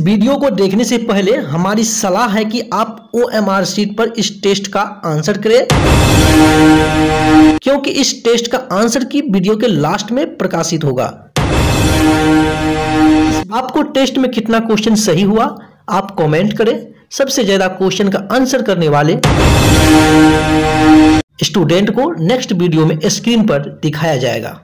Video को देखने से पहले हमारी सलाह है कि आप ओ एम आर सीट पर इस टेस्ट का आंसर करें। क्योंकि इस टेस्ट का आंसर की वीडियो के लास्ट में प्रकाशित होगा। आपको टेस्ट में कितना क्वेश्चन सही हुआ, आप कमेंट करें। सबसे ज़्यादा क्वेश्चन का आंसर करने वाले स्टूडेंट को नेक्स्ट वीडियो में स्क्रीन पर दिखाया जाएगा।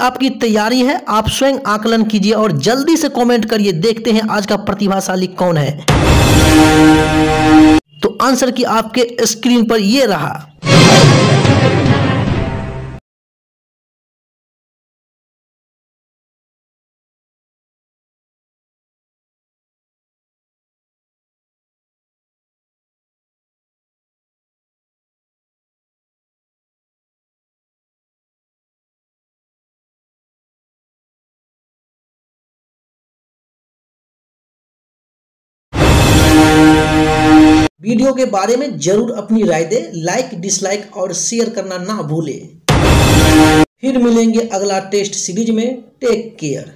आपकी तैयारी है, आप स्वयं आकलन कीजिए और जल्दी से कमेंट करिए, देखते हैं आज का प्रतिभाशाली कौन है। तो आंसर की आपके स्क्रीन पर यह रहा। वीडियो के बारे में ज़रूर अपनी राय दे लाइक डिसलाइक और शेयर करना ना भूले। फिर मिलेंगे अगला टेस्ट सीरीज़ में। Take care